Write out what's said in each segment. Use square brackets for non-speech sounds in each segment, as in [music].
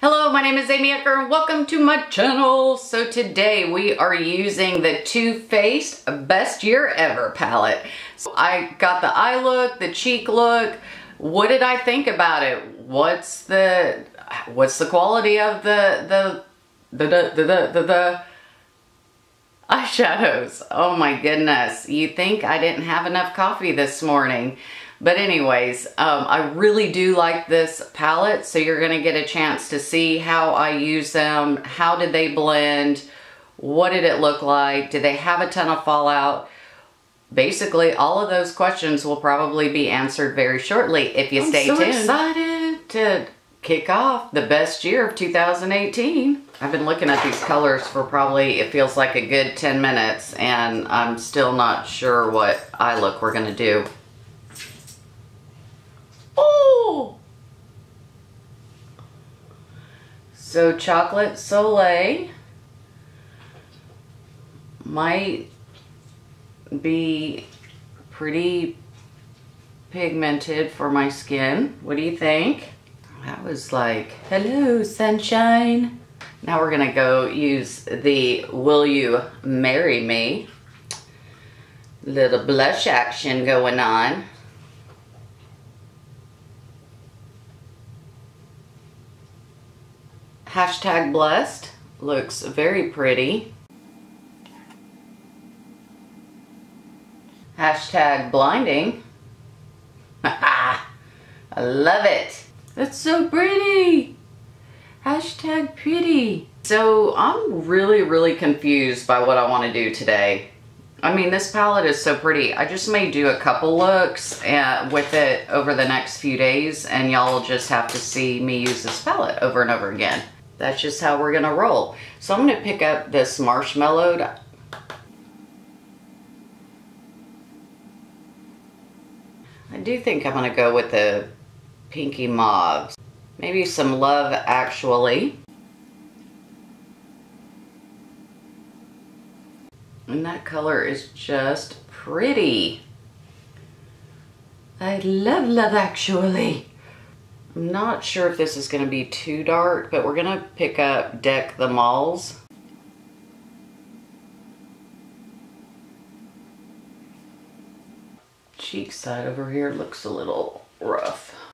Hello, my name is Aamyie Ecker and welcome to my channel. So today we are using the Too Faced Best Year Ever palette. So I got the eye look, the cheek look. What did I think about it? What's the what's the quality of the the the the the the, the, the eyeshadows? Oh my goodness. You think I didn't have enough coffee this morning. But anyways, um, I really do like this palette, so you're gonna get a chance to see how I use them, how did they blend, what did it look like, did they have a ton of fallout? Basically, all of those questions will probably be answered very shortly if you I'm stay so tuned. excited to kick off the best year of 2018. I've been looking at these colors for probably, it feels like a good 10 minutes, and I'm still not sure what eye look we're gonna do. So Chocolate Soleil might be pretty pigmented for my skin. What do you think? That was like, hello sunshine. Now we're gonna go use the Will You Marry Me? Little blush action going on. Hashtag blessed. Looks very pretty. Hashtag blinding. [laughs] I love it. That's so pretty. Hashtag pretty. So I'm really, really confused by what I want to do today. I mean, this palette is so pretty. I just may do a couple looks uh, with it over the next few days and y'all just have to see me use this palette over and over again. That's just how we're gonna roll. So I'm gonna pick up this marshmallowed. I do think I'm gonna go with the pinky mauve. Maybe some love actually. And that color is just pretty. I love love actually. I'm not sure if this is going to be too dark, but we're going to pick up Deck the Malls. Cheek side over here looks a little rough.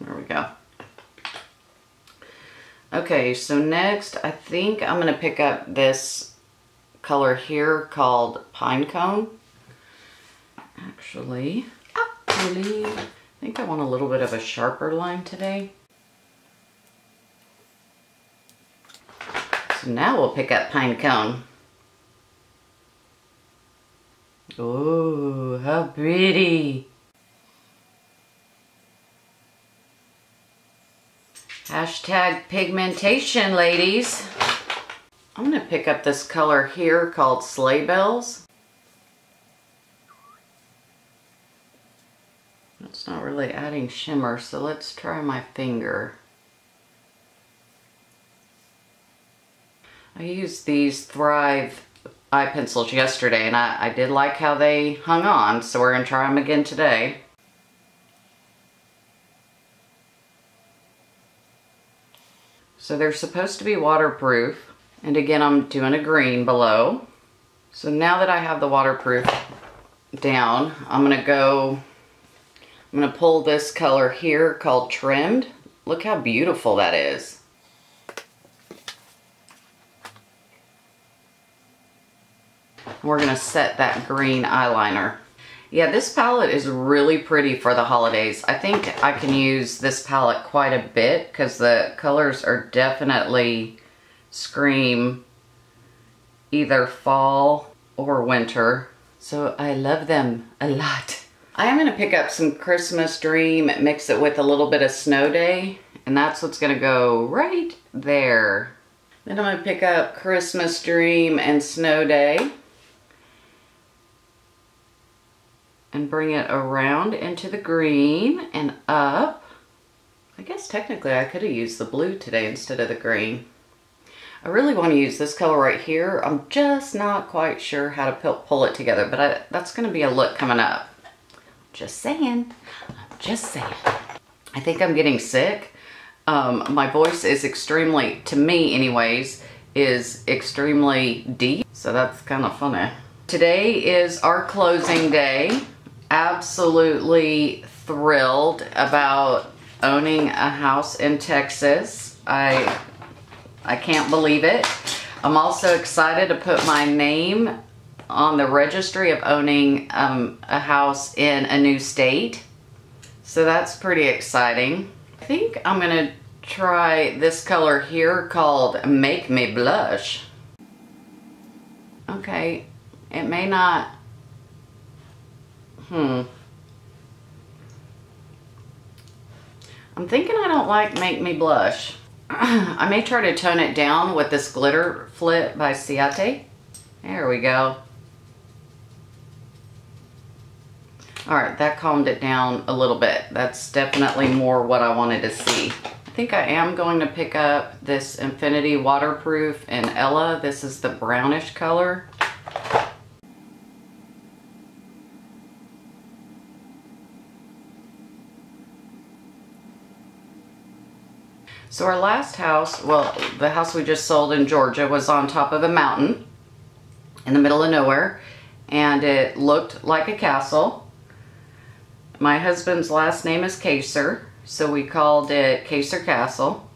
There we go. Okay, so next I think I'm going to pick up this color here called Pine Cone. Actually, actually, I think I want a little bit of a sharper line today. So now we'll pick up Pine Cone. Oh, how pretty. Hashtag pigmentation, ladies. I'm to pick up this color here called Sleigh Bells. It's not really adding shimmer, so let's try my finger. I used these Thrive eye pencils yesterday and I, I did like how they hung on, so we're going to try them again today. So they're supposed to be waterproof. And again, I'm doing a green below. So now that I have the waterproof down, I'm going to go, I'm going to pull this color here called Trimmed. Look how beautiful that is. We're going to set that green eyeliner. Yeah, this palette is really pretty for the holidays. I think I can use this palette quite a bit because the colors are definitely scream either fall or winter. So I love them a lot. [laughs] I am going to pick up some Christmas Dream, mix it with a little bit of Snow Day, and that's what's going to go right there. Then I'm going to pick up Christmas Dream and Snow Day. and bring it around into the green and up. I guess technically I could have used the blue today instead of the green. I really want to use this color right here. I'm just not quite sure how to pull it together, but I, that's going to be a look coming up. Just saying. Just saying. I think I'm getting sick. Um, my voice is extremely, to me anyways, is extremely deep. So that's kind of funny. Today is our closing day. Absolutely thrilled about owning a house in Texas. I, I can't believe it. I'm also excited to put my name on the registry of owning um, a house in a new state. So that's pretty exciting. I think I'm gonna try this color here called Make Me Blush. Okay, it may not, hmm. I'm thinking I don't like Make Me Blush. [clears throat] I may try to tone it down with this Glitter Flip by Ciate. There we go. All right, that calmed it down a little bit. That's definitely more what I wanted to see. I think I am going to pick up this Infinity Waterproof in Ella. This is the brownish color. So our last house, well, the house we just sold in Georgia was on top of a mountain in the middle of nowhere and it looked like a castle. My husband's last name is Kaser, so we called it Kaser Castle.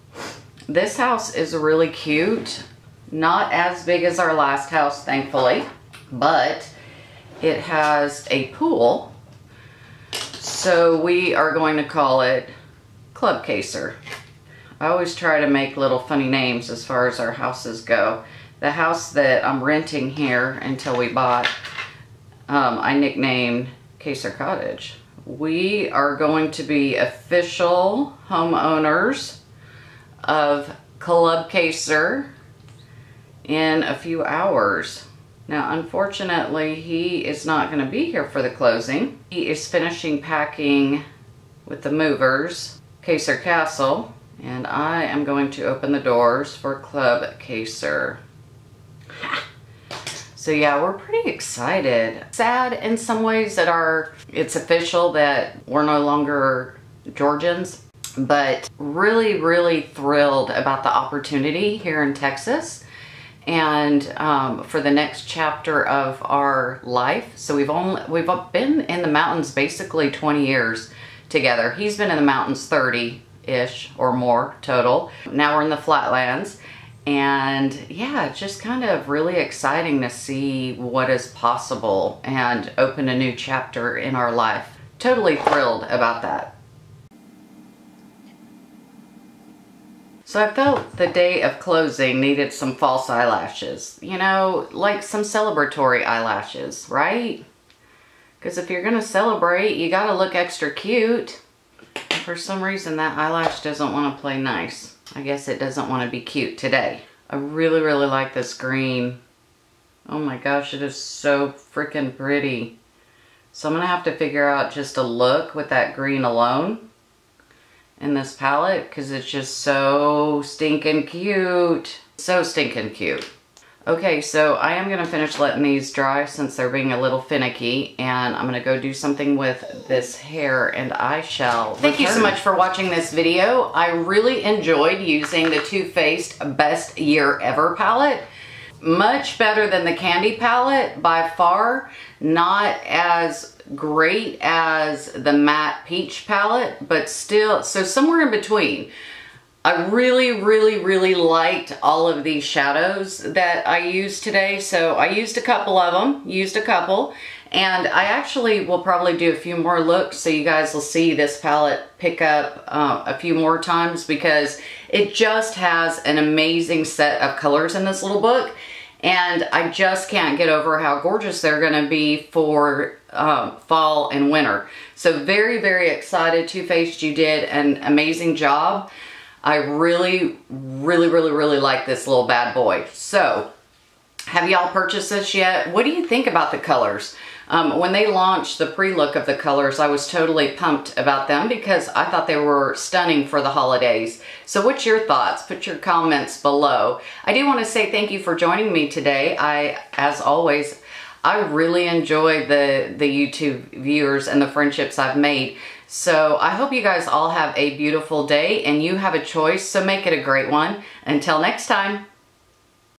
This house is really cute. Not as big as our last house, thankfully, but it has a pool. So we are going to call it Club Kaser. I always try to make little funny names as far as our houses go. The house that I'm renting here until we bought, um, I nicknamed Kaser Cottage we are going to be official homeowners of Club Kaser in a few hours. Now, unfortunately, he is not going to be here for the closing. He is finishing packing with the movers, Kaser Castle, and I am going to open the doors for Club Kaser. So yeah, we're pretty excited. Sad in some ways that our it's official that we're no longer Georgians, but really, really thrilled about the opportunity here in Texas and um, for the next chapter of our life. So we've only we've been in the mountains basically 20 years together. He's been in the mountains 30-ish or more total. Now we're in the flatlands and yeah, just kind of really exciting to see what is possible and open a new chapter in our life. Totally thrilled about that. So I felt the day of closing needed some false eyelashes. You know, like some celebratory eyelashes, right? Because if you're going to celebrate, you got to look extra cute. for some reason, that eyelash doesn't want to play nice. I guess it doesn't want to be cute today. I really, really like this green. Oh my gosh, it is so freaking pretty. So I'm going to have to figure out just a look with that green alone in this palette because it's just so stinking cute. So stinking cute. Okay, so I am gonna finish letting these dry since they're being a little finicky and I'm gonna go do something with this hair and I shall Thank return. you so much for watching this video. I really enjoyed using the Too Faced Best Year Ever palette. Much better than the Candy palette by far. Not as great as the Matte Peach palette, but still, so somewhere in between. I really, really, really liked all of these shadows that I used today. So I used a couple of them, used a couple, and I actually will probably do a few more looks so you guys will see this palette pick up uh, a few more times because it just has an amazing set of colors in this little book. And I just can't get over how gorgeous they're gonna be for um, fall and winter. So very, very excited. Too Faced, you did an amazing job. I really, really, really, really like this little bad boy. So, have y'all purchased this yet? What do you think about the colors? Um, when they launched the pre-look of the colors, I was totally pumped about them because I thought they were stunning for the holidays. So what's your thoughts? Put your comments below. I do want to say thank you for joining me today. I, as always, I really enjoy the, the YouTube viewers and the friendships I've made. So I hope you guys all have a beautiful day and you have a choice, so make it a great one. Until next time.